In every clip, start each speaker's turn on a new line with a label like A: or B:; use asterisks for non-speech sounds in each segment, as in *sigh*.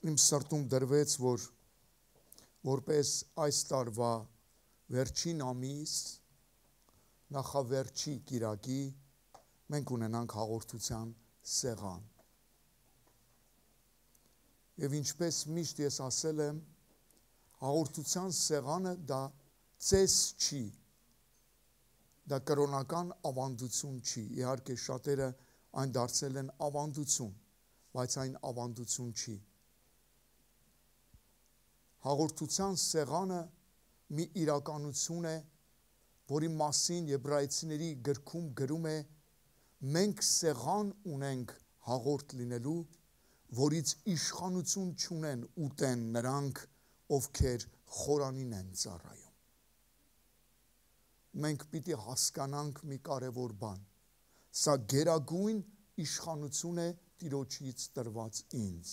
A: իմ սրտում դրվեց, որ որպես այս տարվա վերջին ամիս նախավերջի Կիրակի մենք ունենանք հաղորդության սեղան։ Եվ ինչպես միշտ ես ասել եմ, հաղորդության սեղանը դա ծես չի։ Դա կրոնական ավանդություն չի։ Իհարկե շատերը այն դարձել են ավանդություն, բայց այն ավանդություն չի։ Հաղորդության սեղանը մի իրականություն է, որի մասին Եբրայեցիների գրքում գրում է մենք սեղան ունենք հաղորդ լինելու, որից իշխանություն չունեն ուտեն նրանք, ովքեր խորանին են ծառայում։ Մենք պիտի հասկանանք մի կարևոր բան։ Սա գերագույն իշխանություն է Տիրոջից տրված ինձ։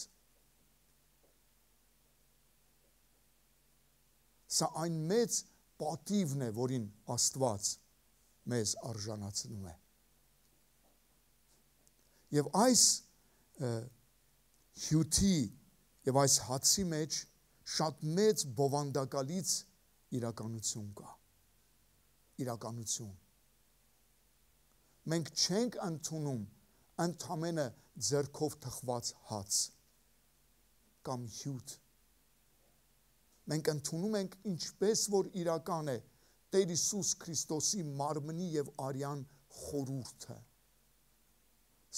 A: Սա այն մեծ պատիվն է, որին Աստված մեզ արժանացնում է։ Եվ այս հյութի եւ այս հացի մեջ շատ մեծ բովանդակալից իրականություն կա։ Իրականություն։ Մենք չենք ընդունում ընդամենը ձերքով թխված հաց կամ հյութ։ Մենք ընդունում ենք ինչպես որ իրական է Տեր Հիսուս Քրիստոսի մարմնի եւ արյան խորուրդը։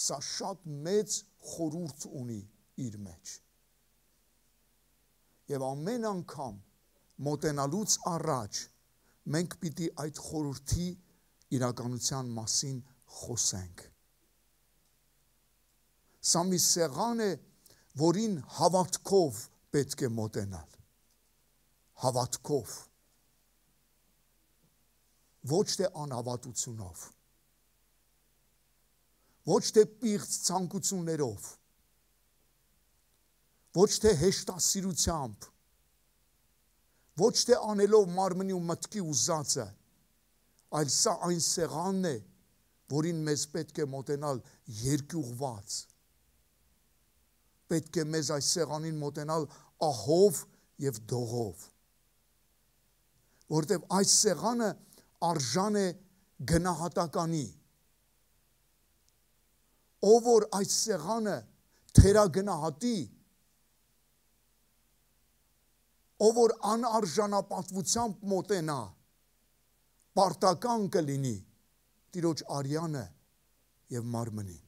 A: Սա շատ մեծ խորուրդ ունի իր մեջ եւ ամեն անգամ մոտենալուց առաջ մենք պիտի այդ խորհրդի իրականության մասին խոսենք։ Սա մի սեղան է, որին հավատքով պետք է մոտենալ։ Հավատքով։ Ոչ թե անհավատությունով։ Ոչ թե պիղծ ցանկություններով ոչ թե հեշտասիրությամբ, ոչ թե անելով մարմնի ու մտքի ուզածը, այլ սա այն սեղանն է, որին մեզ պետք է մոտենալ երկյուղված։ Պետք է մեզ այս սեղանին մոտենալ ահով եւ դողով։ Որտեւ այս սեղանը արժան է գնահատականի։ Ով որ այս սեղանը թերագնահատի, ով որ անարժանապատվությամբ մոտենա, պարտական կլինի տիրոջ արյանը եւ մարմնին։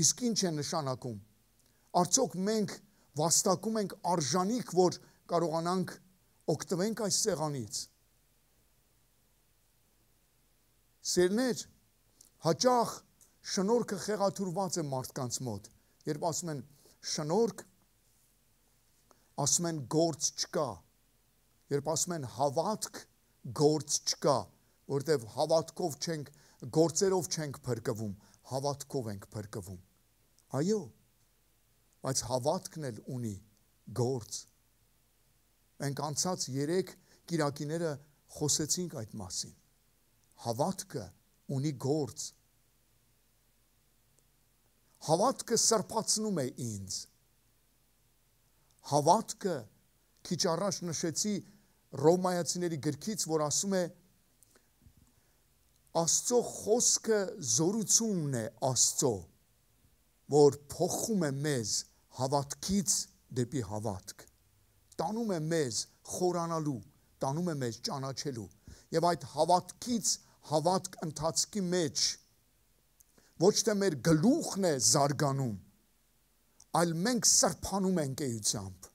A: Իսկ ինչ է նշանակում։ Արդյոք մենք վաստակում ենք արժանիք, որ կարողանանք օգտվենք այս սեղանից։ Սերներ, հաճախ շնորհքը խեղաթուրված է մարդկանց մոտ, երբ ասում են շնորհք ասում են գործ չկա երբ ասում են հավատք գործ չկա որտեվ հավատքով չենք գործերով չենք փրկվում հավատքով ենք փրկվում այո բայց հավատքն էլ ունի գործ մենք անցած 3 կիրակիները խոսեցինք այդ մասին հավատքը ունի գործ Հավատքը սրբացնում է ինձ։ Հավատքը քիչ առաջ նշեցի Ռոմայացիների գրքից, որ ասում է Աստծո խոսքը զորությունն է Աստծո, որ փոխում է մեզ հավատքից դեպի հավատք։ Տանում է մեզ խորանալու, տանում է մեզ ճանաչելու։ Եվ այդ հավատքից հավատք ընթացքի մեջ ոչ թե մեր գլուխն է զարգանում, այլ մենք սրբանում ենք էությամբ։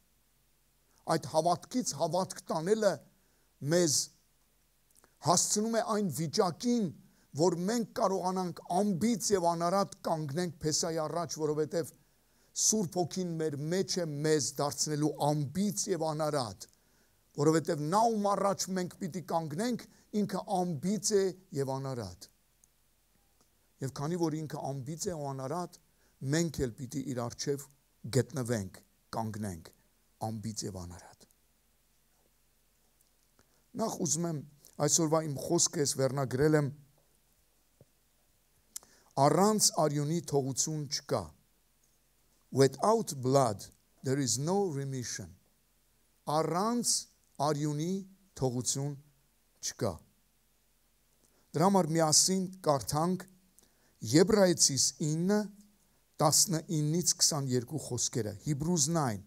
A: Այդ հավատքից հավատք տանելը մեզ հասցնում է այն վիճակին, որ մենք կարողանանք ամբից եւ անարատ կանգնենք Փեսայի առաջ, որովհետեւ Սուրբ ոգին մեր մեջ է մեզ դարձնելու ամբից եւ անարատ, որովհետեւ նա ում առաջ մենք պիտի կանգնենք, ինքը ամբից է եւ անարատ։ Եվ քանի որ ինքը ամբից է ու անարատ, մենք էլ պիտի իր արչև գտնվենք, կանգնենք ամբից եւ անարատ։ Նախ ուզում եմ այսօրվա իմ խոսքը ես վերնագրել եմ. Առանց արյունի թողություն չկա։ without blood there is no remission. Առանց արյունի թողություն չկա դրա համար միասին կարդանք Եբրայեցիս 9 19-ից 22 խոսքերը Hebrews 9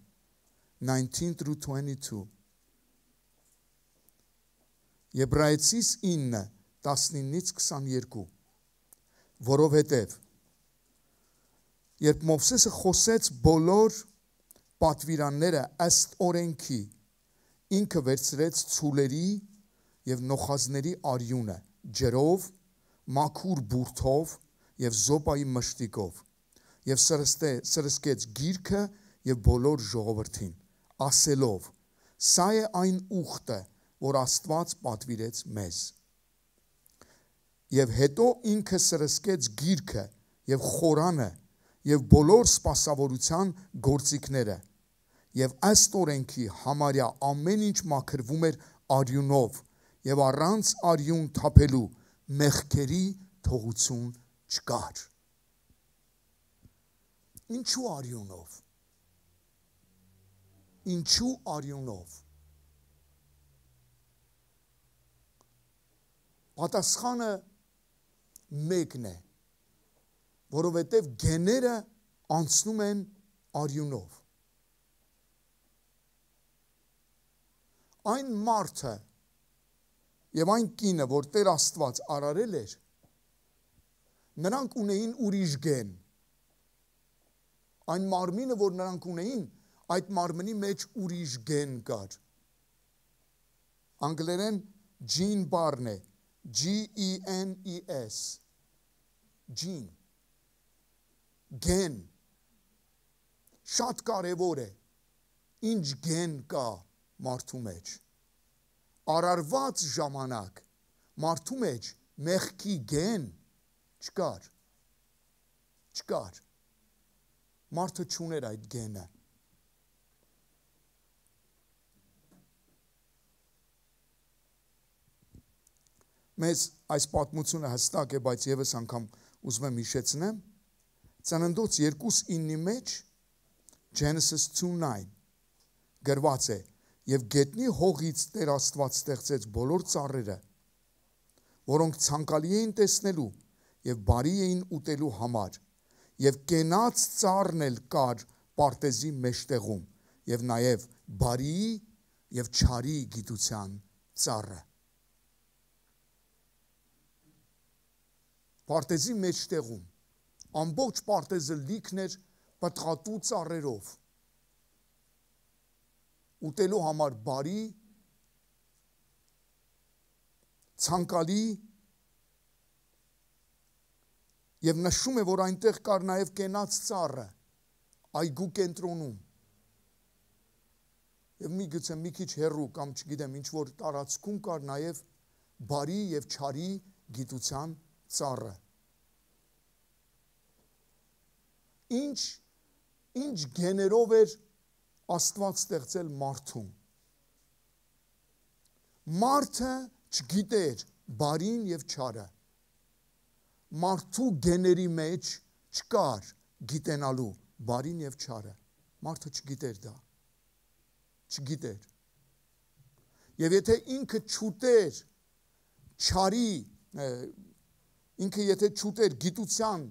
A: 19 through 22 Եբրայեցիս 9 19-ից 22 որովհետև երբ Մովսեսը խոսեց բոլոր պատվիրանները ըստ օրենքի ինքը վերցրեց ցուլերի եւ նոխազների արյունը ջրով մաքուր բուրթով եւ զոպայի մշտիկով եւ սրստե սրսկեց գիրքը եւ բոլոր ժողովրդին ասելով սա է այն ուխտը որ Աստված պատվիրեց մեզ եւ հետո ինքը սրսկեց գիրքը եւ խորանը եւ բոլոր սպասավորության գործիքները։ Եվ այս օրենքի համարյա ամեն ինչ մաքրվում էր արյունով եւ առանց արյուն թափելու մեղքերի թողություն չկար։ Ինչու արյունով։ Ինչու արյունով։ Պատասխանը մեկն է որովհետև գեները անցնում են արյունով այն մարդը եւ այն կինը, որ Տեր Աստված արարել էր, նրանք ունեին ուրիշ գեն։ Այն մարմինը, որ նրանք ունեին, այդ մարմնի մեջ ուրիշ գեն կար։ Անգլերեն gene բառն է G E N E S gene գեն շատ կարևոր է ինչ գեն կա մարդու մեջ արարված ժամանակ մարդու մեջ մեղքի գեն չկար չկար մարդը չուներ այդ գենը մեզ այս պատմությունը հստակ է բայց եւս անգամ ուզում եմ հիշեցնեմ ծննդոց 2:9-ի մեջ Genesis 2:9 գրված է եւ գետնի հողից Տեր Աստված ստեղծեց բոլոր ծառերը, որոնք ցանկալի էին տեսնելու եւ բարի էին ուտելու համար, եւ կենաց ծառն էլ կար պարտեզի մեջտեղում եւ նաեւ բարի եւ չարի գիտության ծառը։ Պարտեզի մեջտեղում ամբողջ պարտեզը լիքն էր պատղատու ծառերով ուտելու համար բարի ցանկալի եւ նշում է որ այնտեղ կար նաեւ կենաց ծառը այգու կենտրոնում եւ մի գուցե մի քիչ հեռու կամ չգիտեմ ինչ որ տարածքում կար նաեւ բարի եւ չարի գիտության ծառը ինչ ինչ գեներով էր Աստված ստեղծել մարդուն։ Մարդը չգիտեր բարին եւ չարը։ Մարդու գեների մեջ չկար գիտենալու բարին եւ չարը։ Մարդը չգիտեր դա։ Չգիտեր։ Եվ եթե ինքը չուտեր չարի ինքը եթե չուտեր գիտության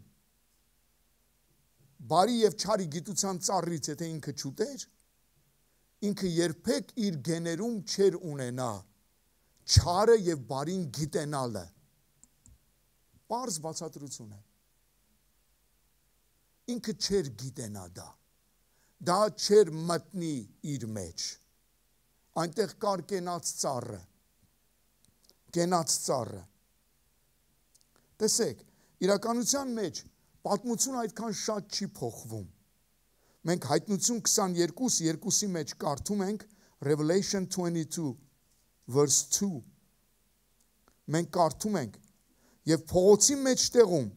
A: բարի եւ չարի գիտության ծառից եթե ինքը չուտեր ինքը երբեք իր գեներում չեր ունենա չարը եւ բարին գիտենալը པարզ բացատրություն է ինքը չեր գիտենա դա դա չեր մտնի իր մեջ այնտեղ կար կենաց ծառը կենաց ծառը տեսեք իրականության մեջ պատմությունը այդքան շատ չի փոխվում Մենք հայտնություն 22 2-ի մեջ կարդում ենք Revelation 22 verse 2 մենք կարդում ենք եւ փողոցի մեջտեղում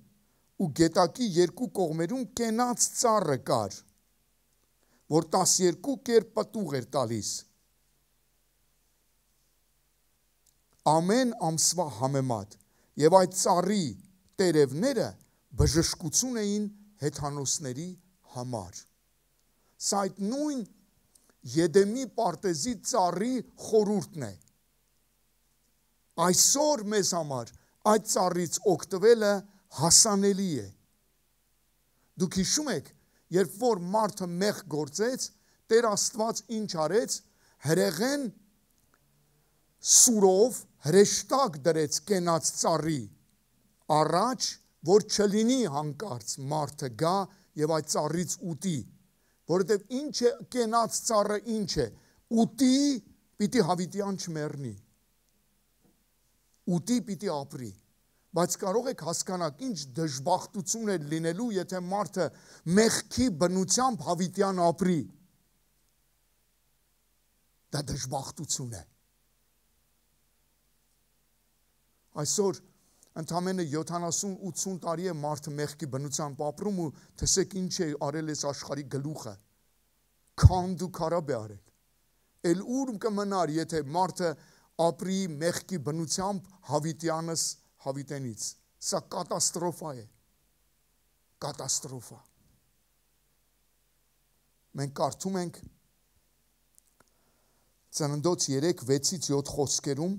A: ու գետակի երկու կողմերում կենաց ծառը կար որ 12 կերպ պտուղ էր տալիս ամեն ամսվա համեմատ եւ այդ ծառի տերևները բժշկություն էին հեթանոսների համար Սա այդ նույն Եդեմի պարտեզի ծառի խորուրդն է։ Այսօր մեզ համար այդ ծառից օգտվելը հասանելի է։ Դուք հիշում եք, երբ որ մարդը մեղ գործեց, Տեր Աստված ինչ արեց, հրեղեն սուրով հրեշտակ դրեց կենաց ծառի առաջ, որ չլինի հանկարծ մարդը գա եւ այդ ծառից ուտի, որովհետեւ ինչ է կենաց ծառը ինչ է, ուտի պիտի հավիտյան չմեռնի։ Ուտի պիտի ապրի բայց կարող եք հասկանալ ինչ դժբախտություն է լինելու, եթե մարդը մեղքի բնությամբ հավիտյան ապրի։ Դա դժբախտություն է։ Այսօր ընդամենը 70-80 տարի է մարդը մեղքի բնությամբ ապրում ու տեսեք ինչ է արել այս աշխարհի գլուխը։ Քանդ ու քարաբ է արել։ Էլ ուր կմնար, եթե մարդը ապրի մեղքի բնությամբ հավիտյանս հավիտենից։ Սա կատաստրոֆա է։ Կատաստրոֆա։ Մենք կարդում ենք Ծննդոց 3:6-ից 7 խոսքերում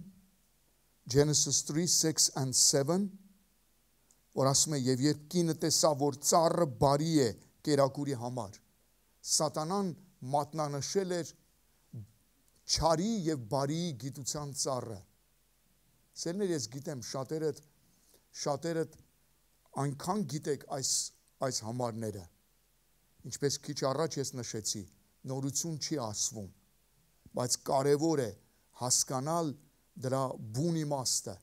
A: Genesis 3:6 and 7 որ ասում է եւ երբ կինը տեսավ որ ծառը բարի է կերակուրի համար սատանան մատնանշել էր չարի եւ բարի գիտության ծառը Սերներ ես գիտեմ շատերդ շատերդ այնքան գիտեք այս այս համարները։ Ինչպես քիչ առաջ ես նշեցի, նորություն չի ասվում, բայց կարևոր է հասկանալ դրա բուն իմաստը,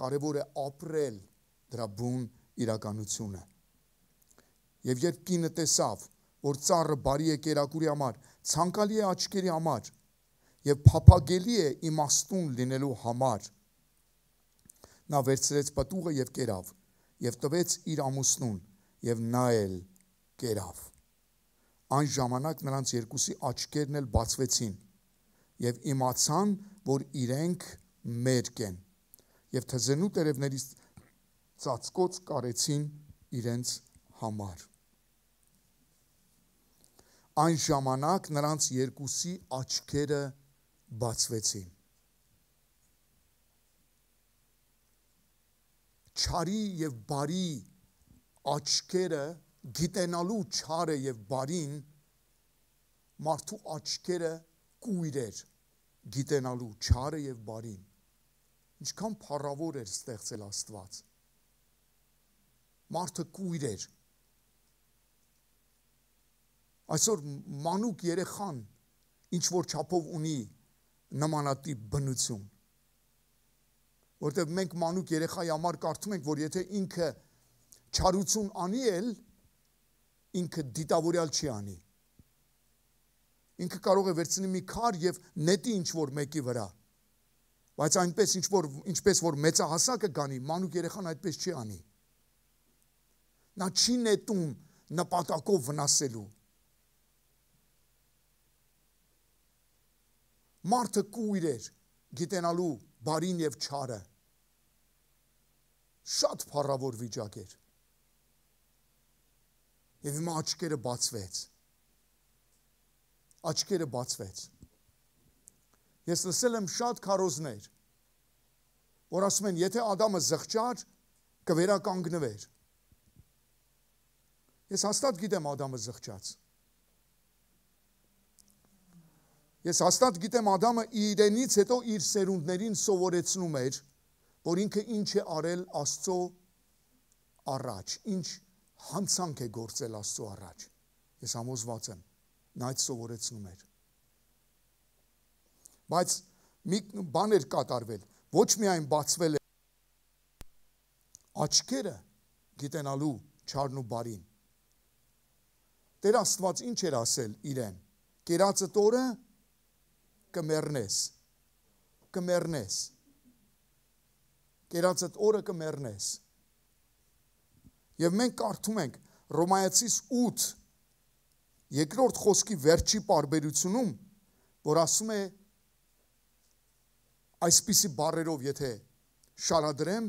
A: կարևոր է ապրել դրա բուն իրականությունը։ Եվ երբ կինը տեսավ, որ ծառը բարի է կերակուրի համար, ցանկալի է աչքերի համար եւ փափագելի է իմաստուն լինելու համար, նա վերցրեց պատուղը եւ կերավ եւ տվեց իր ամուսնուն եւ նա էլ կերավ այն ժամանակ նրանց երկուսի աչքերն էլ բացվեցին եւ իմացան որ իրենք մերկ են եւ թզենու տերևներից ծածկոց կարեցին իրենց համար այն ժամանակ նրանց երկուսի աչքերը բացվեցին չարի եւ բարի աչքերը գիտենալու չարը եւ բարին մարդու աչքերը կույր էր գիտենալու չարը եւ բարին ինչքան փառավոր էր ստեղծել Աստված մարդը կույր էր այսօր մանուկ երեխան ինչ որ չափով ունի նմանատիպ բնություն որտեղ մենք մանուկ երեխայի համար կարդում ենք, որ եթե ինքը չարություն անի էլ ինքը դիտավորյալ չի անի։ Ինքը կարող է վերցնի մի քար եւ նետի ինչ որ մեկի վրա։ Բայց այնպես ինչ որ ինչպես որ մեծահասակը գանի, մանուկ երեխան այդպես չի անի։ Նա չի նետում նպատակով վնասելու։ Մարդը կույր էր գիտենալու բարին եւ չարը շատ փառավոր վիճակ էր։ Եվ հիմա աչքերը բացվեց։ Աչքերը բացվեց։ Ես լսել եմ շատ քարոզներ, որ ասում են, եթե Ադամը զղջար, կվերականգնվեր։ Ես հաստատ գիտեմ Ադամը զղջաց։ Ես հաստատ գիտեմ Ադամը իրենից հետո իր սերունդներին սովորեցնում էր, որ ինքը ինչ է արել Աստծո առաջ, ինչ հանցանք է գործել Աստծո առաջ։ Ես համոզված եմ, նա այդ սովորեցնում էր։ Բայց մի բան էր կատարվել, ոչ միայն բացվել է աչքերը գիտենալու չարն ու բարին։ Տեր Աստված ինչ էր ասել իրեն. Կերածը տորը կմեռնես։ Կմեռնես կերածդ օրը կմեռնես։ Եվ մենք կարդում ենք Ռոմայացիս 8 երկրորդ խոսքի վերջի պարբերությունում, որ ասում է այսպիսի բառերով, եթե շարադրեմ,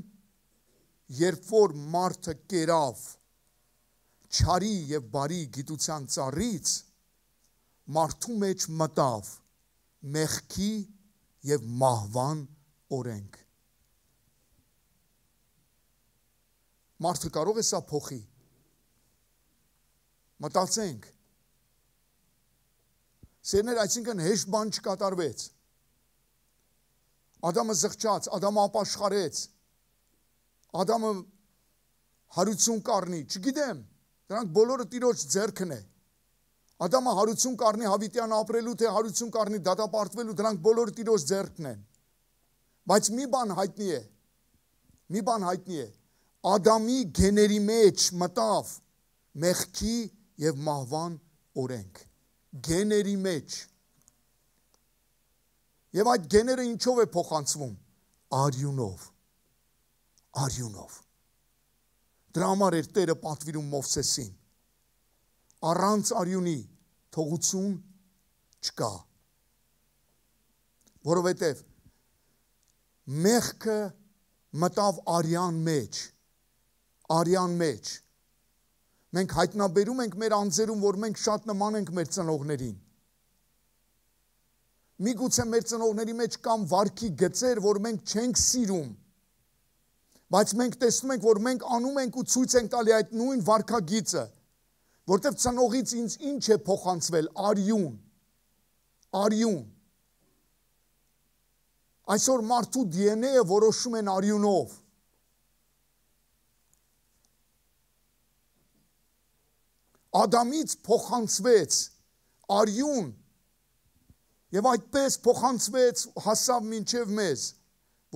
A: երբ որ մարդը կերավ չարի եւ բարի գիտության ծառից, մարդու մեջ մտավ մեղքի եւ մահվան օրենք։ Մարդը կարող է սա փոխի։ Մտածենք։ Սերներ, այսինքն հեշտ բան չկատարվեց։ Ադամը զղջաց, Ադամը ապաշխարեց։ Ադամը հարություն կառնի, չգիտեմ։ Դրանք բոլորը Տիրոջ ձեռքն է։ Ադամը հարություն կառնի հավիտյան ապրելու, թե հարություն կառնի դատապարտվելու, դրանք բոլորը Տիրոջ ձեռքն են։ Բայց մի բան հայտնի է։ Մի բան հայտնի է։ Ադամի գեների մեջ մտավ մեղքի եւ մահվան օրենք։ Գեների մեջ։ Եվ այդ գեները ինչով է փոխանցվում։ Արյունով։ Արյունով։ Դրա համար էր Տերը պատվիրում Մովսեսին։ Առանց արյունի թողություն չկա։ Որովհետև մեղքը մտավ արյան մեջ արյան մեջ մենք հայտնաբերում ենք մեր անձերում որ մենք շատ նման ենք մեր ծնողներին միգուցե մեր ծնողների մեջ կամ վարքի գծեր որ մենք չենք սիրում բայց մենք տեսնում ենք որ մենք անում ենք ու ցույց ենք տալի այդ նույն վարքագիծը որտեղ ծնողից ինձ ինչ է փոխանցվել արյուն արյուն Այսօր մարդու DNA-ը որոշում են արյունով։ Ադամից փոխանցվեց արյուն եւ այդպես փոխանցվեց հասավ մինչև մեզ,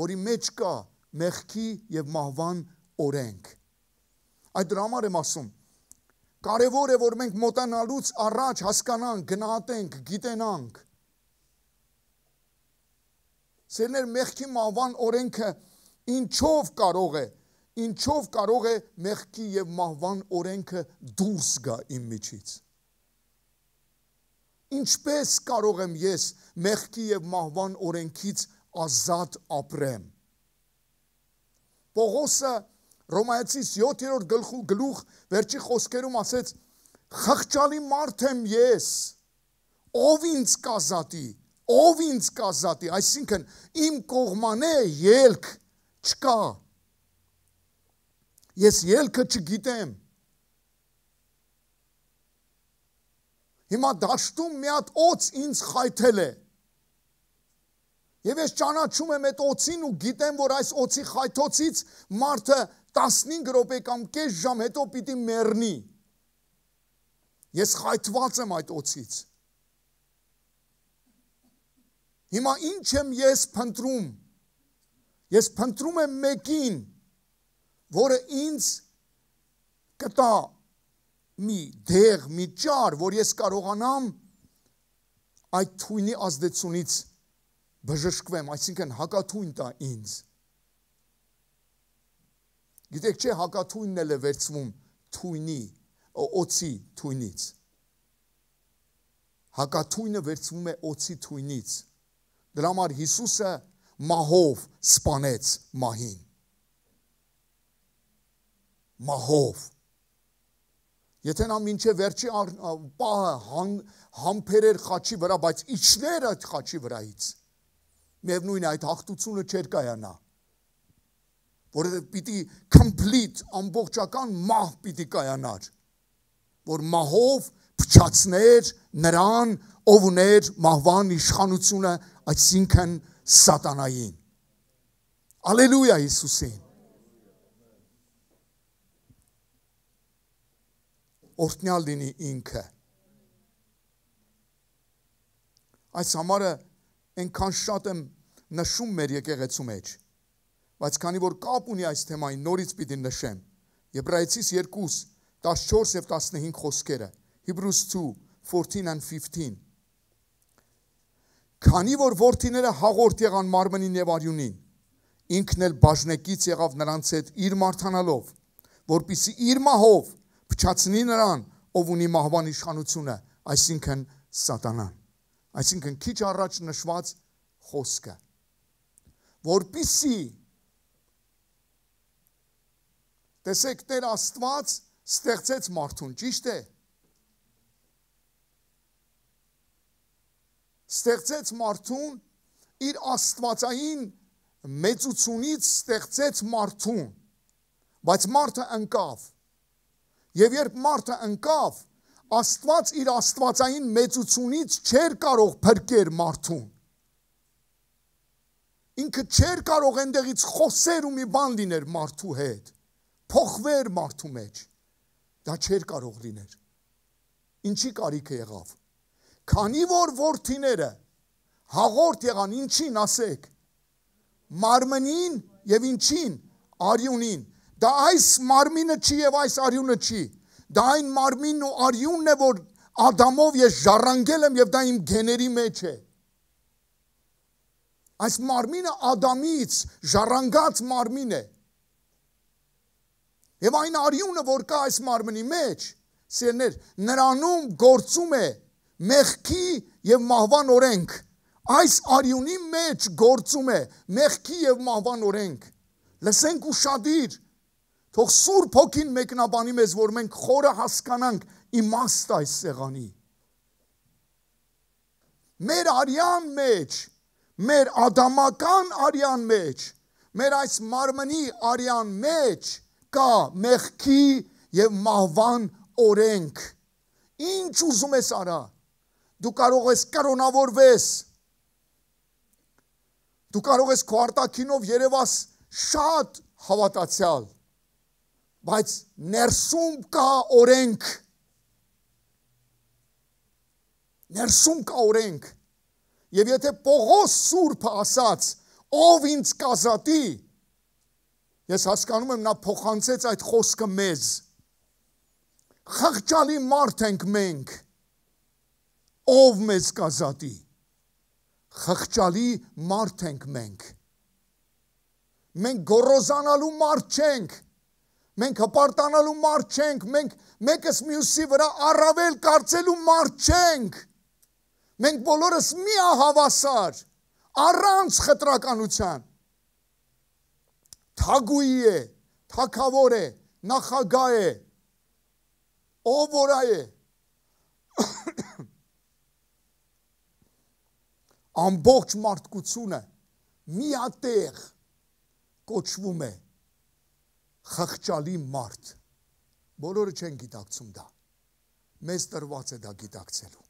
A: որի մեջ կա մեղքի եւ մահվան օրենք։ Այդ դրա համար եմ ասում, կարևոր է որ մենք մոտանալուց առաջ հասկանանք, գնահատենք, գիտենանք Սերներ մեղքի մահվան օրենքը ինչով կարող է ինչով կարող է մեղքի եւ մահվան օրենքը դուրս գա իմ միջից Ինչպես կարող եմ ես մեղքի եւ մահվան օրենքից ազատ ապրեմ Պողոսը Ռոմայացի 7-րդ գլխու գլուխ վերջի խոսքերում ասեց խղճալի մարդ եմ ես ով ինձ կազատի ով ինձ կազատի, այսինքն իմ կողմանե ելք չկա։ Ես ելքը չգիտեմ։ Հիմա դաշտում մի հատ օծ ինձ խայթել է։ Եվ ես ճանաչում եմ այդ օծին ու գիտեմ, որ այս օծի խայթոցից մարդը 15 րոպե կամ կես ժամ հետո պիտի մեռնի։ Ես խայթված եմ այդ օծից։ Հիմա ինչ եմ ես փնտրում։ Ես փնտրում եմ մեկին, որը ինձ կտա մի դեղ, մի ճար, որ ես կարողանամ այդ թույնի ազդեցությունից բժշկվեմ, այսինքն հակաթույն տա ինձ։ Գիտեք չէ, հակաթույնն էլ է վերցվում թույնի, օծի թույնից։ Հակաթույնը վերցվում է օծի թույնից։ Դրա համար Հիսուսը մահով սپانեց մահին։ Մահով Եթե նա մինչև վերջի պահը համբերեր խաչի վրա, բայց իջներ այդ խաչի վրայից։ Միևնույն այդ հաղթությունը չէր կայանա որովհետև պիտի complete ամբողջական մահ պիտի կայանար որ մահով փչացներ նրան ով ուներ մահվան իշխանությունը այսինքն սատանային։ Ալելույա Հիսուսին։ օրտնյալ լինի ինքը։ Այս համարը այնքան շատ եմ նշում մեր եկեղեցու մեջ, բայց քանի որ կապ ունի այս թեմային, նորից պիտի նշեմ։ Եբրայեցիս 2 14 եւ 15 խոսքերը, Hebrews 2 14 and 15 Քանի որ ворթիները հաղորդ եղան մարմնին եւ արյունին, ինքն էլ բաժնեկից եղավ նրանց հետ իր մարտանալով, որբիսի իր մահով փչացնի նրան, ով ունի մահվան իշխանությունը, այսինքն սատանան։ Այսինքն քիչ առաջ նշված խոսքը, որpիսի տեսեք Տեր Աստված ստեղծեց մարդուն, ճիշտ է։ ստեղծեց մարդուն իր աստվածային մեծությունից ստեղծեց մարդուն բայց մարդը ընկավ Եվ երբ մարդը ընկավ, Աստված իր աստվածային մեծությունից չէր կարող փրկել մարդուն։ Ինքը չէր կարող այնտեղից խոսեր ու մի բան լիներ մարդու հետ, փոխվեր մարդու մեջ։ Դա չէր կարող լիներ։ Ինչի կարիք եղավ։ Քանի որ worth-իները հաղորդ եղան, ինչին ասեք։ Մարմնին եւ ինչին, արյունին Դա այս մարմինը չի եւ այս արյունը չի։ Դա այն մարմինն ու արյունն է, որ Ադամով ես ժառանգել եմ եւ դա իմ գեների մեջ է։ Այս մարմինը Ադամից ժառանգած մարմին է։ Եվ այն արյունը, որ կա այս մարմնի մեջ, սիրներ, նրանում գործում է մեղքի եւ մահվան օրենք։ Այս արյունի մեջ գործում է մեղքի եւ մահվան օրենք։ Լսենք ու շադիր, թող սուրբ հոգին մեկնաբանի մեզ որ մենք խորը հասկանանք իմաստ այս սեղանի մեր արյան մեջ մեր ադամական արյան մեջ մեր այս մարմնի արյան մեջ կա մեղքի եւ մահվան օրենք ինչ ուզում ես արա Դու կարող ես կրոնավորվես։ Դու կարող ես քո արտակինով Երևաս շատ հավատացյալ, բայց ներսում կա օրենք։ Ներսում կա օրենք։ Եվ եթե Պողոս Սուրբը ասաց, ով ինձ կազատի, ես հասկանում եմ նա փոխանցեց այդ խոսքը մեզ։ Խղճալի մարդ ենք մենք ով մեզ կազատի խղճալի մարդ ենք մենք մենք գորոզանալու մարդ չենք մենք հպարտանալու մարդ չենք մենք մեկս մյուսի վրա առավել կարծելու մարդ չենք մենք բոլորս միահավասար առանց խտրականության թագուի է թակավոր է նախագահ է ով որա է ամբողջ մարդկությունը միատեղ կոչվում է խղճալի մարդ բոլորը չեն գիտակցում դա մեզ տրված է դա գիտակցելու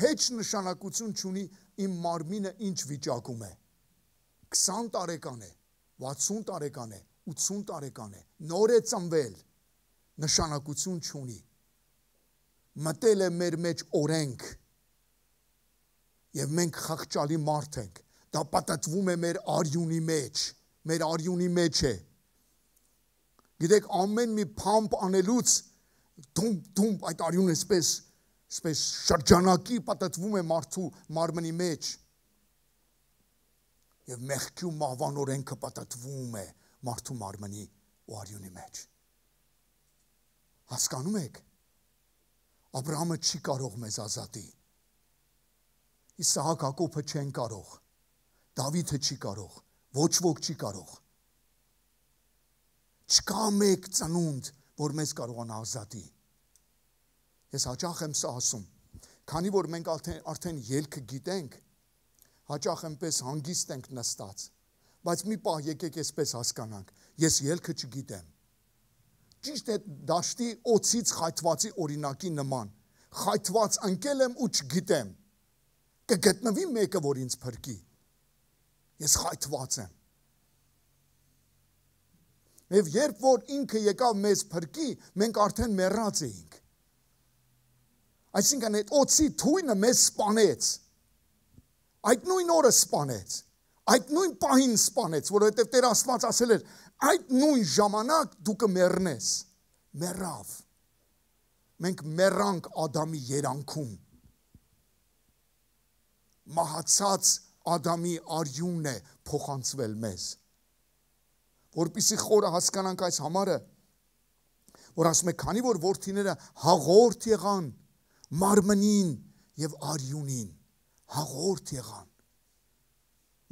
A: հեչ նշանակություն չունի իմ մարմինը ինչ վիճակում է 20 տարեկան է 60 տարեկան է 80 տարեկան է նոր է ծնվել նշանակություն չունի մտել է մեր մեջ օրենք եւ մենք խղճալի մարդ ենք դա պատտվում է մեր արյունի մեջ մեր արյունի մեջ է գիտեք ամեն մի փամփ անելուց դում դում այդ արյունը սպես սպես շրջանակի պատտվում է մարդու մարմնի մեջ եւ մեղքի ու մահվան օրենքը պատտվում է մարդու մարմնի ու արյունի մեջ հասկանում եք Աբրահամը չի կարող մեզ ազատի։ Իսահակ Հակոբը չեն կարող։ Դավիթը չի կարող, ոչ ոք չի կարող։ Չկա մեկ ծնունդ, որ մեզ կարողանա ազատի։ Ես հաճախ եմ սա ասում։ Քանի որ մենք արդեն արդեն ելքը գիտենք, հաճախ այնպես հանգիստ ենք նստած։ Բայց մի պահ եկեք այսպես հասկանանք։ Ես ելքը չգիտեմ Ճիշտ է դաշտի օծից խայթվածի օրինակի նման։ Խայթված ընկել եմ ու չգիտեմ։ Կգտնվի մեկը, որ ինձ փրկի։ Ես խայթված եմ։ Եվ երբ որ ինքը եկավ մեզ փրկի, մենք արդեն մեռած էինք։ Այսինքն այդ օծի թույնը մեզ սپانեց։ Այդ նույն օրը սپانեց։ Այդ նույն պահին սپانեց, որովհետև Տեր Աստված ասել էր, այդ նույն ժամանակ դու կմեռնես։ Մեռավ։ Մենք մեռանք Ադամի երանքում։ Մահացած Ադամի արյունն է փոխանցվել մեզ։ Որպիսի խորը հասկանանք այս համարը, որ ասում է, քանի որ worth-իները հաղորդ եղան մարմնին եւ արյունին, հաղորդ եղան։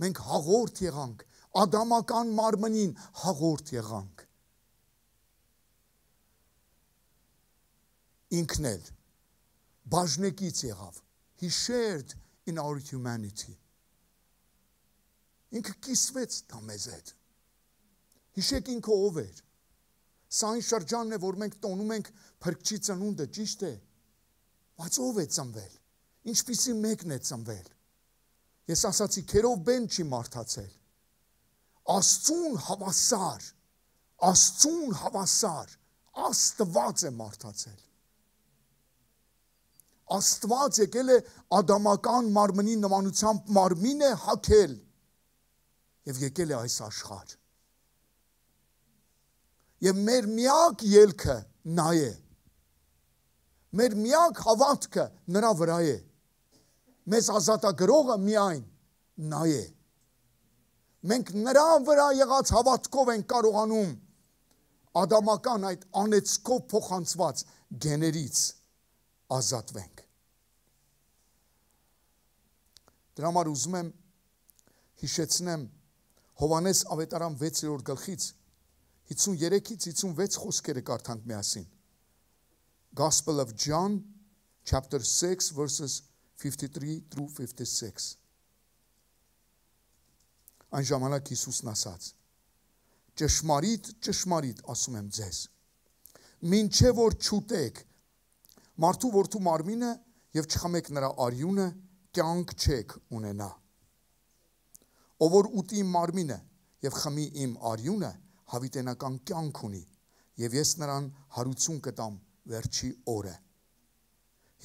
A: Մենք հաղորդ եղանք ադամական մարմնին, հաղորդ եղանք։ Ինքն էլ բաժնեկից եղավ։ He shared in our humanity Ինքը կիսվեց դա մեզ հետ։ Հիշեք ինքը ով էր։ Սա այն շրջանն է, որ մենք տոնում ենք փրկչի ծնունդը, ճիշտ է։ Բայց ով է ծնվել։ Ինչպիսի մեկն է ծնվել։ Ես ասացի, քերով բեն չի մարդացել։ Աստծուն հավասար, Աստծուն հավասար, Աստված է մարդացել։ Աստված եկել է ադամական մարմնի նմանությամբ մարմին է հակել եւ եկել է այս աշխարհ։ Եվ մեր միակ ելքը նա է։ Մեր միակ հավատքը նրա վրա է։ Մեզ ազատագրողը միայն նա է։ Մենք նրա վրա եղած հավատքով ենք կարողանում ադամական այդ անեծքով փոխանցված գեներից ազատվենք։ Դրա համար ուզում եմ հիշեցնեմ Հովանես ավետարան 6-րդ գլխից 53-ից 56 խոսքերը կարդանք միասին։ Gospel of John chapter 6 verses 53 through 56 Այն ժամանակ Հիսուսն ասաց. Ճշմարիտ, ճշմարիտ ասում եմ ձեզ։ Մինչև որ չուտեք Մարդու որդու մարմինը եւ չխմեք նրա արյունը, կյանք չեք ունենա։ Ով որ ուտի իմ մարմինը եւ խմի իմ արյունը, հավիտենական կյանք ունի, եւ ես նրան հարություն կտամ վերջի օրը։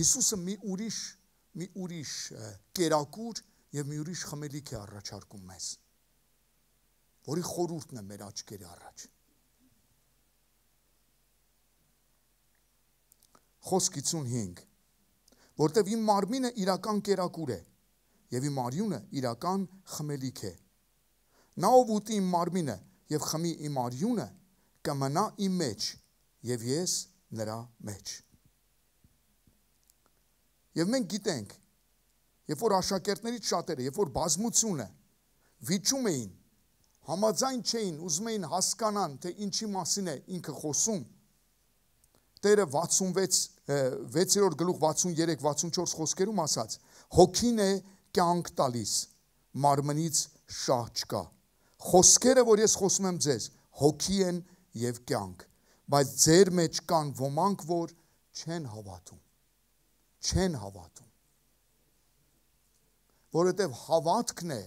A: Հիսուսը մի ուրիշ մի ուրիշ կերակուր եւ մի ուրիշ խմելիք է առաջարկում մեզ, որի խորուրդն է մեր աչքերի առաջ։ խոսք 55 որտեվ իմ մարմինը իրական կերակուր է եւ իմ արյունը իրական խմելիք է նա ով ուտի իմ մարմինը եւ խմի իմ արյունը կմնա իմ մեջ եւ ես նրա մեջ եւ մենք գիտենք երբ որ աշակերտներից շատերը երբ որ բազմությունը վիճում էին համաձայն չէին ուզում էին հասկանան թե ինչի մասին է ինքը խոսում Տերը 66 6-րդ գլուխ 63-64 խոսքերում ասաց. հոգին է կյանք տալիս, մարմնից շահ չկա։ Խոսքերը, որ ես խոսում եմ ձեզ, հոգի են եւ կյանք, բայց ձեր մեջ կան ոմանք, որ չեն հավատում։ Չեն հավատում։ Որովհետեւ հավատքն է,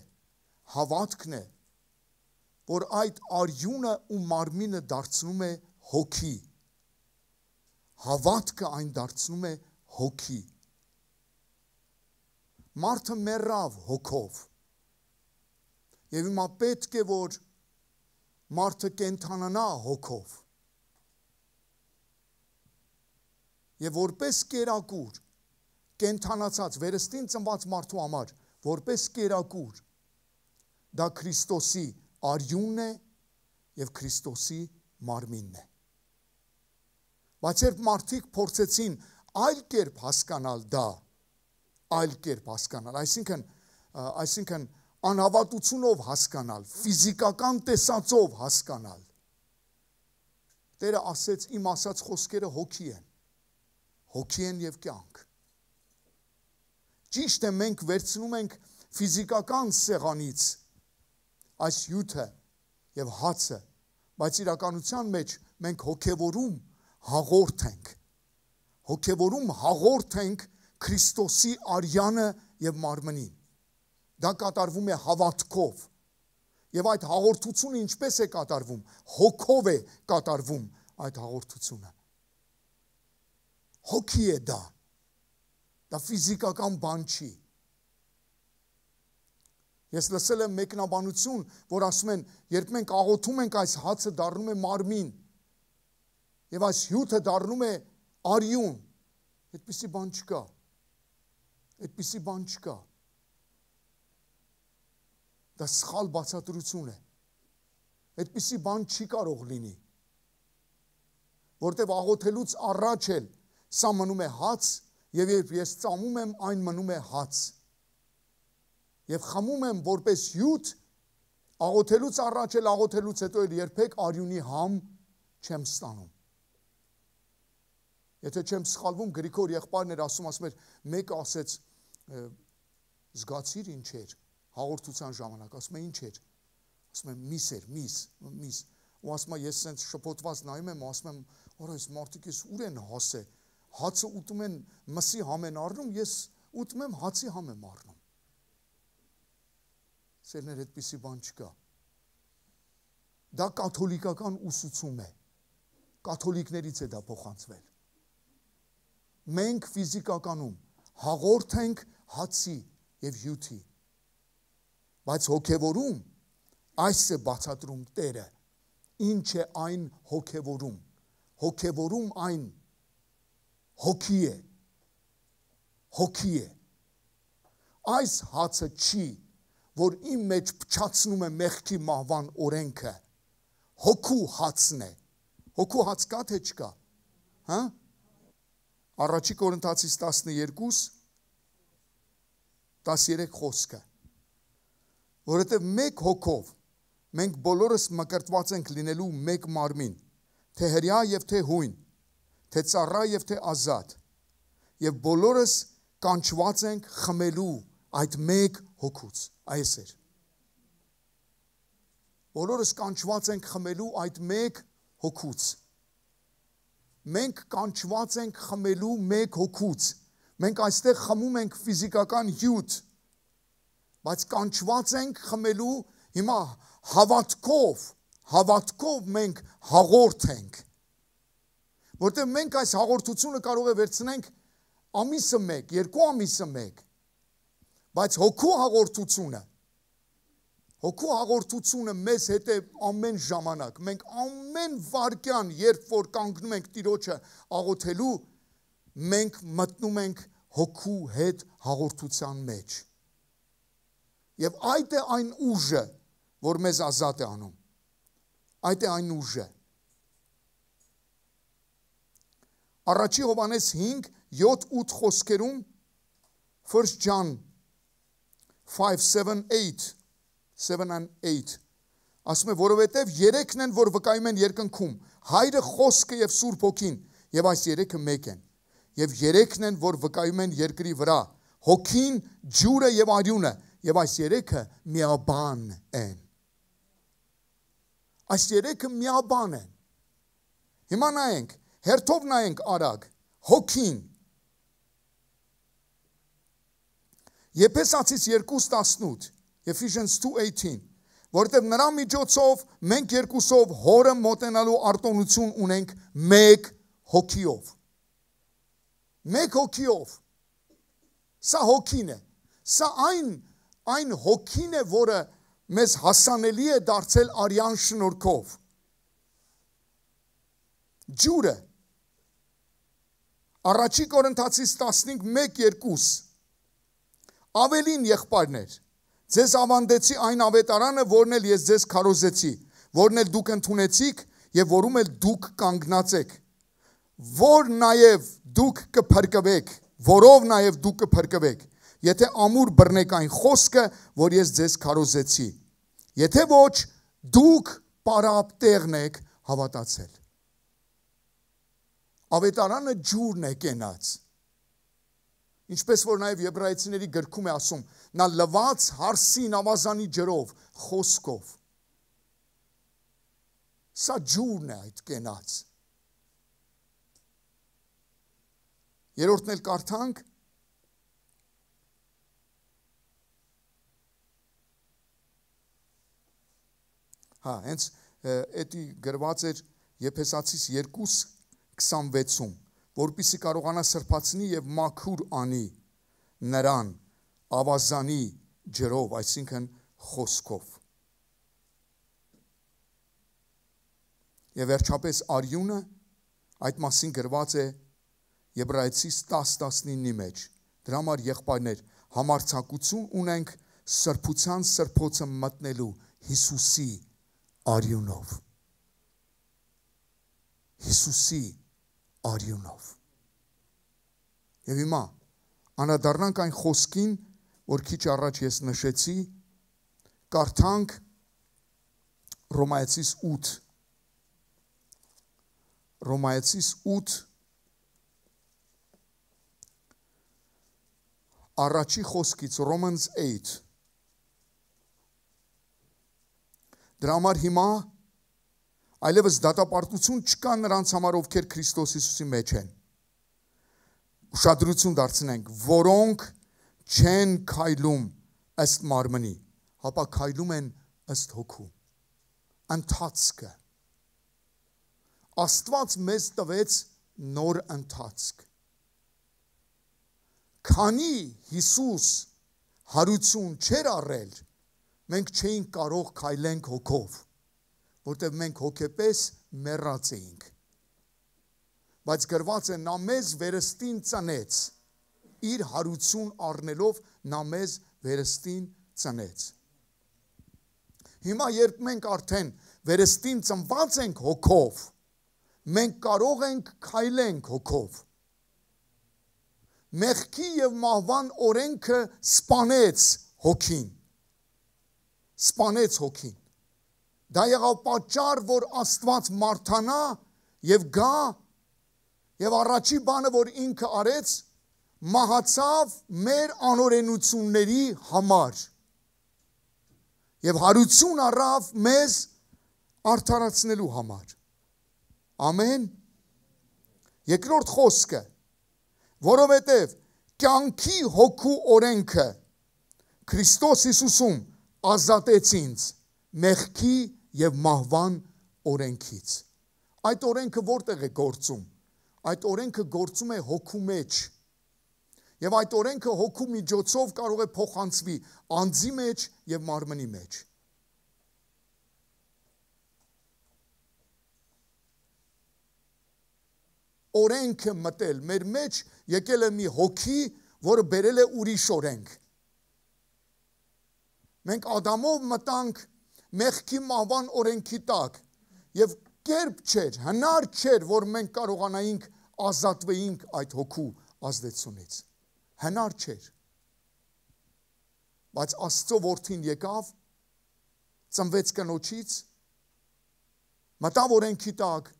A: հավատքն է, որ այդ արյունը ու մարմինը դարձնում է հոգի Հավատքը այն դարձնում է հոգի։ Մարդը մեռավ հոգով։ Եվ հիմա պետք է որ մարդը կենթանանա հոգով։ Եվ որպես կերակուր կենթանացած վերստին ծնված մարդու համար որպես կերակուր դա Քրիստոսի արյունն է եւ Քրիստոսի մարմինն է Բայց երբ մարդիկ փորձեցին այլ կերպ հասկանալ դա, այլ կերպ հասկանալ, այսինքն այսինքն անհավատությունով հասկանալ, ֆիզիկական տեսածով հասկանալ։ Տերը ասեց իմ ասած խոսքերը հոգի են։ Հոգի են եւ կյանք։ Ճիշտ է մենք վերցնում ենք ֆիզիկական սեղանից այս հյութը եւ հացը, բայց իրականության մեջ մենք հոգեվորում հաղորդ ենք։ Հոգևորում հաղորդ ենք Քրիստոսի արյանը եւ մարմնին։ Դա կատարվում է հավատքով։ Եվ այդ հաղորդությունը ինչպես է կատարվում։ Հոգով է կատարվում այդ հաղորդությունը։ Հոգի է դա։ Դա ֆիզիկական բան չի։ Ես լսել եմ մեկնաբանություն, որ ասում են, երբ մենք աղոթում ենք, այս հացը դառնում է մարմին, եւ այս հյութը դառնում է արյուն։ Այդպիսի բան չկա։ Այդպիսի բան չկա։ Դա սխալ բացատրություն է։ Այդպիսի բան չի կարող լինի։ Որտեւ աղոթելուց առաջ էլ սա մնում է հաց եւ երբ ես ծամում եմ, այն մնում է հաց։ Եվ խմում եմ որպես հյութ աղոթելուց առաջ էլ աղոթելուց հետո էլ երբեք արյունի համ չեմ ստանում։ Եթե չեմ սխալվում, Գրիգոր եղբայրն էր ասում, ասում էր, մեկը ասեց զգացիր ինչ էր հաղորդության ժամանակ, ասում է ինչ էր։ Ասում եմ միս էր, միս, միս։ Ու ասում է ես սենց շփոթված նայում եմ, ասում եմ, օր այս մարդիկ էս ուր են հասե։ Հացը ուտում են մսի համ են առնում, ես ուտում եմ հացի համ եմ առնում։ Սերներ այդպիսի բան չկա։ Դա կաթոլիկական ուսուցում է։ Կաթոլիկներից է դա փոխանցվել մենք ֆիզիկականում հաղորդ ենք հացի եւ հյութի բայց հոգեվորում այս է բացատրում Տերը ինչ է այն հոգեվորում հոգեվորում այն հոգի է հոգի է այս հացը չի որ իմ մեջ փչացնում է մեղքի մահվան օրենքը հոգու հացն է հոգու հաց կա թե չկա հա Առաջի Կորինթացից 12 13 խոսքը։ Որովհետև մեկ հոգով մենք բոլորս մկրտված ենք լինելու մեկ մարմին, թե հрья եւ թե հույն, թե ծառա եւ թե ազատ։ Եվ բոլորս կանչված ենք խմելու այդ մեկ հոգուց։ Այս էր։ Բոլորս կանչված ենք խմելու այդ մեկ հոգուց մենք կանչված ենք խմելու մեկ հոգուց։ Մենք այստեղ խմում ենք ֆիզիկական հյութ, բայց կանչված ենք խմելու հիմա հավատքով, հավատքով մենք հաղորդ ենք։ Որտեղ մենք այս հաղորդությունը կարող է վերցնենք ամիսը 1, երկու ամիսը 1, բայց հոգու հաղորդությունը Հոգու հաղորդությունը մեզ հետ է ամեն ժամանակ։ Մենք ամեն վարքյան, երբ որ կանգնում ենք Տիրոջը աղոթելու, մենք մտնում ենք հոգու հետ հաղորդության մեջ։ Եվ այդ է այն ուժը, որ մեզ ազատ է անում։ Այդ է այն ուժը։ Առաջի Հովանես 5 7-8 խոսքերում 1 John 5 7 8 7 and 8 ասում է որովհետև երեքն են որ վկայում են երկնքում հայրը խոսքը եւ սուրբ ոգին եւ այս երեքը մեկ են եւ երեքն են որ վկայում են երկրի վրա հոգին ջուրը եւ արյունը եւ այս երեքը միաբան են այս երեքը միաբան են հիմա նայենք հերթով նայենք արագ հոգին Եփեսացիս 2:18 Ephesians 2:18 որտեղ նրա միջոցով մենք երկուսով հորը մոտենալու արտոնություն ունենք մեկ հոգիով մեկ հոգիով սա հոգին է սա այն այն հոգին է որը մեզ հասանելի է դարձել արյան շնորհքով ջուրը առաջի կորինթացիս 15:1-2 ավելին եղբայրներ Ձեզ ավանդեցի այն ավետարանը, որն էլ ես ձեզ քարոզեցի, որն էլ դուք ընդունեցիք եւ որում էլ դուք կանգնացեք։ Որ նաեւ դուք կփրկվեք, որով նաեւ դուք կփրկվեք, եթե ամուր բռնեք այն խոսքը, որ ես ձեզ քարոզեցի։ Եթե ոչ, դուք պարապտեղն եք հավատացել։ Ավետարանը ջուրն է կենաց Ինչպես որ նաև Եբրայեցիների գրքում է ասում, նա լված հարսի նավազանի ջրով, խոսքով։ Սա ջուրն է այդ կենաց։ Երորդն էլ կարդանք. Հա, հենց էդի գրված էր Եփեսացիս 2:26-ում որpիսի կարողանա սրբացնի եւ մաքուր անի նրան ավազանի ջրով, այսինքն խոսքով։ Եվ վերջապես արյունը այդ մասին գրված է Եբրայեցիս 10:19-ի մեջ։ Դրա համար եղբայրներ, համարցակություն ունենք սրբության սրբոցը մտնելու Հիսուսի արյունով։ Հիսուսի արյունով։ Եվ հիմա անադառնանք այն խոսքին, որ քիչ առաջ ես նշեցի, կարդանք Ռոմայացիս 8 Ռոմայացիս 8 առաջի խոսքից Romans 8 Դրա համար հիմա այլևս դատապարտություն չկա նրանց համար, ովքեր Քրիստոս Հիսուսի մեջ են։ Ուշադրություն դարձնենք, որոնք չեն քայլում ըստ մարմնի, հապա քայլում են ըստ հոգու։ Ընթացքը Աստված մեզ տվեց նոր ընթացք Քանի Հիսուս հարություն չեր առել, մենք չէինք կարող քայլենք հոգով, որտեղ մենք հոգեպես մեռած էինք։ Բայց գրված է նա մեզ վերստին ծնեց։ Իր հարություն առնելով նա մեզ վերստին ծնեց։ Հիմա երբ մենք արդեն վերստին ծնված ենք հոգով, մենք կարող ենք քայլենք հոգով մեղքի եւ մահվան օրենքը սپانեց հոգին սپانեց հոգին դա եղավ պատճառ որ Աստված մարթանա եւ գա եւ առաջի բանը որ ինքը արեց մահացավ մեր անօրենությունների համար եւ հարություն առավ մեզ արդարացնելու համար ամեն երկրորդ խոսքը. Որովհետև կյանքի հոգու օրենքը Քրիստոս Հիսուսում ազատեց ինձ մեղքի եւ մահվան օրենքից։ Այդ օրենքը որտեղ է գործում։ Այդ օրենքը գործում է հոգու մեջ։ Եվ այդ օրենքը հոգու միջոցով կարող է փոխանցվի անձի մեջ եւ մարմնի մեջ։ օրենքը մտել մեր մեջ եկել է մի հոգի, որը բերել է ուրիշ օրենք։ Մենք Ադամով մտանք մեղքի մահվան օրենքի տակ եւ կերպ չէր, հնար չէր, որ մենք կարողանայինք ազատվեինք այդ հոգու ազդեցությունից։ Հնար չէր։ Բայց Աստծո որդին եկավ, ծնվեց կնոջից, մտավ օրենքի տակ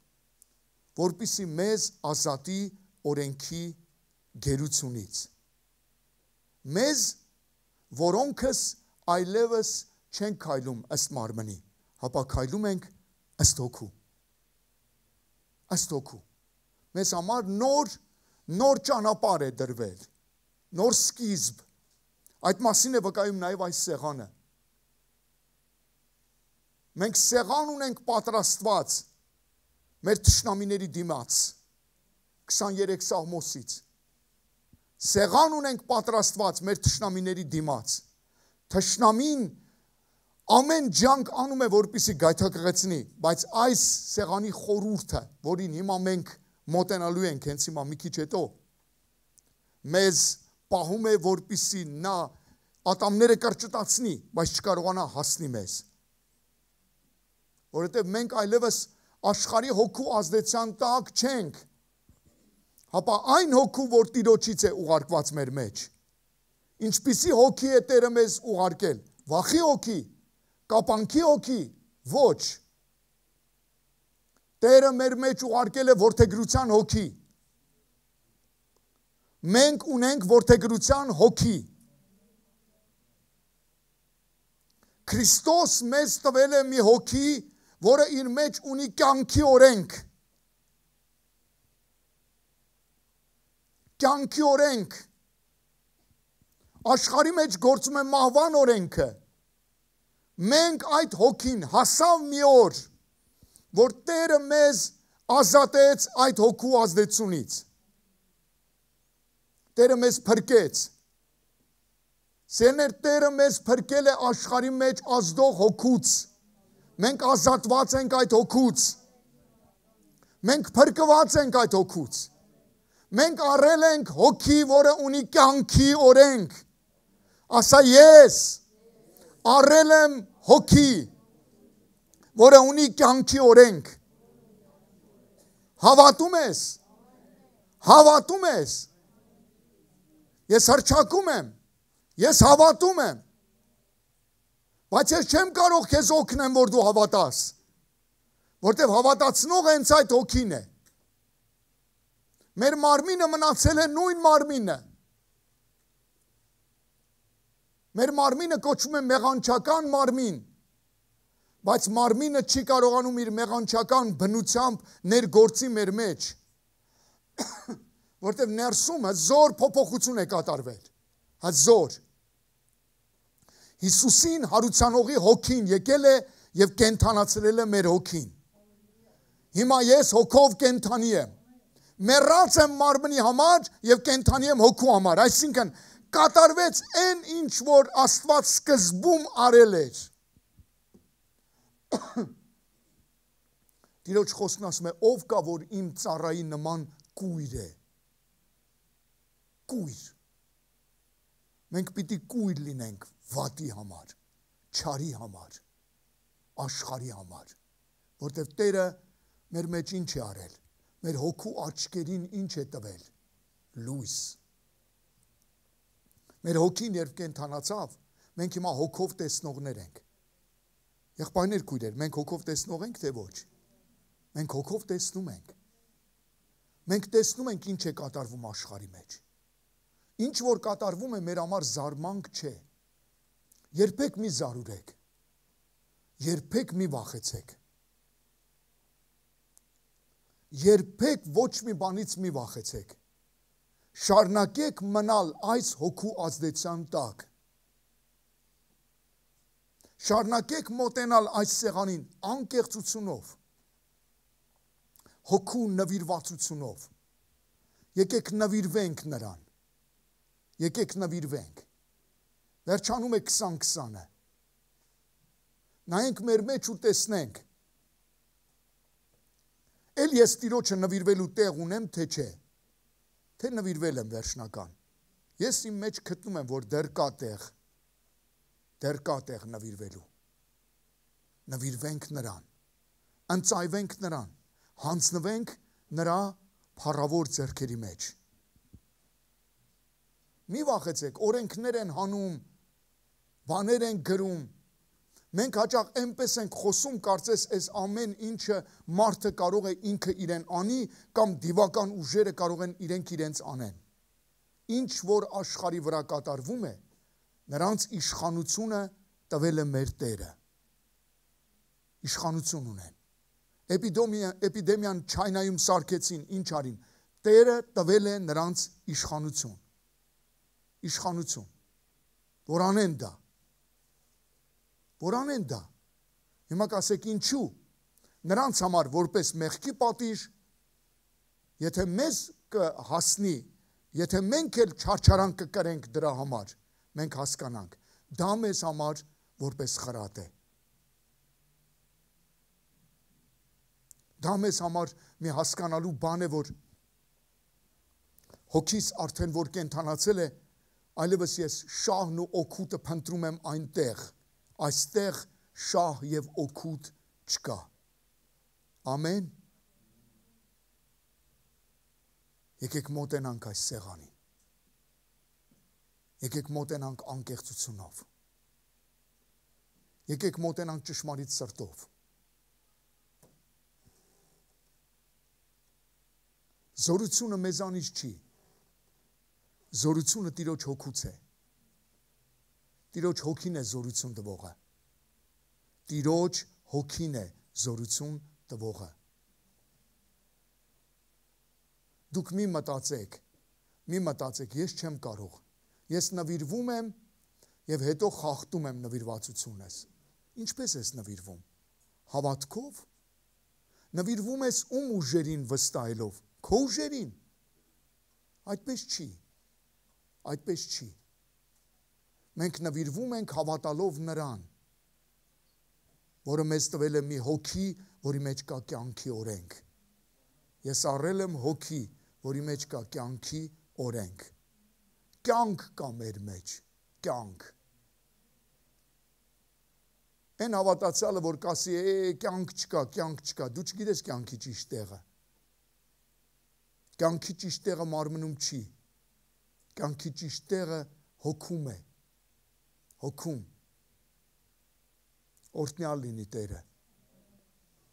A: որpիսի մեզ ազատի օրենքի գերությունից։ Մեզ որոնքս այլևս չեն քայլում ըստ մարմնի, հապա քայլում ենք ըստ հոգու։ Ըստ հոգու։ Մեզ համար նոր նոր ճանապարհ է դրվել։ Նոր սկիզբ։ Այդ մասին է վկայում նաև այս սեղանը։ Մենք սեղան ունենք պատրաստված մեր ճշնամիների դիմաց 23 սաղմոսից սեղան ունենք պատրաստված մեր ճշնամիների դիմաց ճշնամին ամեն ջանք անում է որպիսի գայթակղեցնի բայց այս սեղանի խորուրդը որին հիմա մենք մոտենալու ենք հենց հիմա մի քիչ հետո մեզ պահում է որպիսի նա ատամները կրճտացնի բայց չկարողանա հասնի մեզ որովհետև մենք այլևս աշխարհի հոգու ազդեցության տակ չենք հապա այն հոգու որ տիրոջից է ուղարկված մեր մեջ ինչպիսի հոգի է Տերը մեզ ուղարկել վախի հոգի կապանքի օքի, ոչ։ Տերը մեր մեջ ուղարկել է որդեգրության հոգի։ Մենք ունենք որդեգրության հոգի։ Քրիստոս մեզ տվել է մի հոգի, որը իր մեջ ունի կյանքի օրենք։ Կյանքի օրենք։ Աշխարհի մեջ գործում է մահվան օրենքը։ օրենք, Մենք այդ հոգին հասավ մի օր, որ Տերը մեզ ազատեց այդ հոգու ազդեցությունից։ Տերը մեզ փրկեց։ Սերներ Տերը մեզ փրկել է աշխարհի մեջ ազդող հոգուց Մենք ազատված ենք այդ հոգուց։ Մենք փրկված ենք այդ հոգուց։ Մենք առել ենք հոգի, որը ունի կյանքի օրենք։ Ասա ես առել եմ հոգի, որը ունի կյանքի օրենք։ Հավատում ես։ Հավատում ես։ Ես հրճակում եմ։ Ես հավատում եմ։ Բայց ես չեմ կարող քեզ օգնեմ, որ դու հավատաս։ Որտեվ հավատացնողը հենց այդ հոգին է։ Մեր մարմինը մնացել է նույն մարմինը։ Մեր մարմինը կոչվում է մեղանչական մարմին, բայց մարմինը չի կարողանում իր մեղանչական բնությամբ ներգործի մեր մեջ, որտեղ ներսում հզոր փոփոխություն է կատարվել։ Հզոր։ Հիսուսին հարուցանողի հոգին եկել է եւ կենթանացրել է մեր հոգին։ Հիմա ես հոգով կենթանի եմ։ Մեռած եմ մարմնի համար եւ կենթանի եմ հոգու համար։ Այսինքն կատարվեց այն ինչ որ Աստված սկզբում արել էր։ *coughs* Տիրոջ խոսքն ասում է ով կա որ իմ ծառայի նման կույր է։ Կույր։ Մենք պիտի կույր լինենք վատի համար, չարի համար, աշխարի համար, որտեղ Տերը մեր մեջ ինչ է արել։ Մեր հոգու աչքերին ինչ է տվել։ Լույս։ Մեր հոգին երբ կենթանացավ, մենք հիմա հոգով տեսնողներ ենք։ Եղբայրներ քույրեր, մենք հոգով տեսնող ենք թե ոչ։ Մենք հոգով տեսնում ենք։ Մենք տեսնում ենք ինչ է կատարվում աշխարի մեջ։ Ինչ որ կատարվում է մեր համար զարմանք չէ։ Երբեք մի զարուրեք։ Երբեք մի վախեցեք երբեք ոչ մի բանից մի վախեցեք։ Շարունակեք մնալ այս հոգու ազդեցության տակ։ Շարունակեք մոտենալ այս սեղանին անկեղծությունով, հոգու նվիրվածությունով։ Եկեք նվիրվենք նրան։ Եկեք նվիրվենք։ Վերջանում է 2020-ը։ Նայենք մեր մեջ ու տեսնենք Էլ ես տիրոջը նվիրվելու տեղ ունեմ, թե չէ։ Թե նվիրվել եմ վերջնական։ Ես իմ մեջ գտնում եմ, որ դեռ կա տեղ։ Դեռ կա տեղ նվիրվելու։ Նվիրվենք նրան։ Անցայվենք նրան։ Հանձնվենք նրա փառավոր ձեռքերի մեջ։ Մի վախեցեք, օրենքներ են հանում, բաներ են գրում, Մենք հաճախ այնպես ենք խոսում, կարծես այս ամեն ինչը մարդը կարող է ինքը իրեն անի կամ դիվական ուժերը կարող են իրենք իրենց անեն։ Ինչ որ աշխարի վրա կատարվում է, նրանց իշխանությունը տվել է մեր Տերը։ Իշխանություն ունեն։ Էպիդեմիա էպիդեմիան Չայնայում սարքեցին, ինչ արին։ Տերը տվել է նրանց իշխանություն։ Իշխանություն։ Որ անեն դա որ անեն դա։ Հիմա կասեք ինչու։ Նրանց համար որպես մեղքի պատիժ, եթե մեզ կհասնի, եթե մենք էլ չարչարանք կկրենք դրա համար, մենք հասկանանք, դա մեզ համար որպես խրատ է։ Դա մեզ համար մի հասկանալու բան է, որ հոգիս արդեն որ կենթանացել է, այլևս ես շահն ու օգուտը փնտրում եմ այնտեղ այստեղ շահ եւ օգուտ չկա։ Ամեն։ Եկեք մոտենանք այս սեղանին։ Եկեք մոտենանք անկեղծությունով։ Եկեք մոտենանք ճշմարիտ սրտով։ Զորությունը մեզանից չի։ Զորությունը Տիրոջ հոգուց է։ Տիրոջ հոգին է զորություն տվողը։ Տիրոջ հոգին է զորություն տվողը։ Դուք մի մտածեք, մի մտածեք, ես չեմ կարող։ Ես նվիրվում եմ եւ հետո խախտում եմ նվիրվածությունս։ Ինչպես ես նվիրվում։ Հավատքով։ Նվիրվում ես ում ուժերին վստահելով։ Քո ուժերին։ Այդպես չի։ Այդպես չի մենք նվիրվում ենք հավատալով նրան, որը մեզ տվել է մի հոգի, որի մեջ կա կյանքի օրենք։ Ես առել եմ հոգի, որի մեջ կա կյանքի օրենք։ Կյանք կա մեր մեջ, կյանք։ Այն հավատացյալը, որ կասի, է, կյանք չկա, կյանք չկա, դու չգիտես կյանքի ճիշտ տեղը։ Կյանքի ճիշտ տեղը մարմնում չի։ Կյանքի ճիշտ տեղը հոգում է հոգում օրհնյալ լինի Տերը